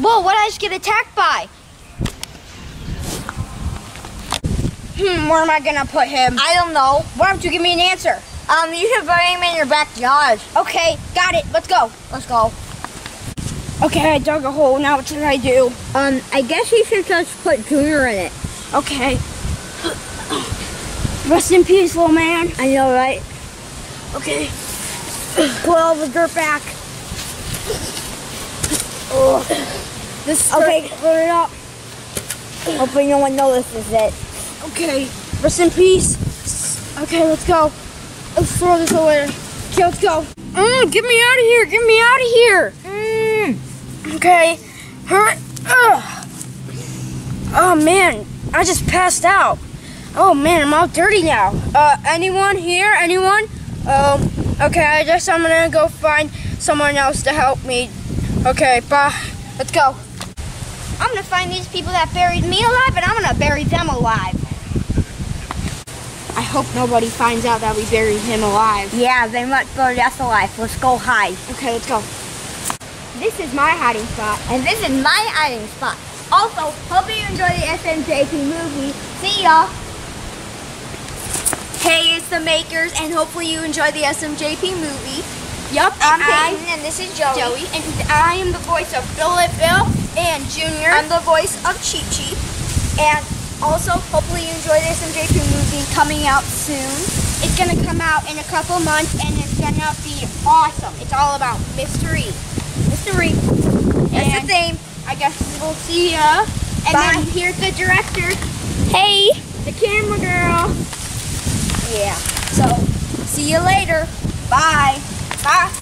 Whoa, what did I just get attacked by? Hmm, where am I gonna put him? I don't know. Why don't you give me an answer? Um, you should bury him in your backyard. Okay, got it. Let's go. Let's go. Okay, I dug a hole. Now what should I do? Um, I guess you should just put Junior in it. Okay. Rest in peace, little man. I know, right? Okay. Put all the dirt back. Oh. This Okay. put it up. Hopefully no one notices it. Okay. Rest in peace. Okay, let's go. Let's throw this away. Okay, let's go. Mm, get me out of here. Get me out of here. Mm. Okay. Hurry. Ugh. Oh man, I just passed out. Oh man, I'm all dirty now. Uh, anyone here? Anyone? Um, okay, I guess I'm gonna go find someone else to help me. Okay, bye. Let's go. I'm gonna find these people that buried me alive and I'm gonna bury them alive. I hope nobody finds out that we buried him alive. Yeah, they might bury us alive. Let's go hide. Okay, let's go. This is my hiding spot. And this is my hiding spot. Also, hope you enjoy the SMJP movie. See y'all. Hey, it's the makers, and hopefully you enjoy the SMJP movie. Yup, I'm Payton, and this is Joey. Joey, and I am the voice of Bullet Bill and Junior. I'm the voice of Cheep Cheep. And also, hopefully you enjoy this MJP movie coming out soon. It's gonna come out in a couple months, and it's gonna be awesome. It's all about mystery, mystery. That's and the theme. I guess we'll see ya. And Bye. then here's the director, Hey! the camera girl. Yeah. So, see you later. Bye. Bye.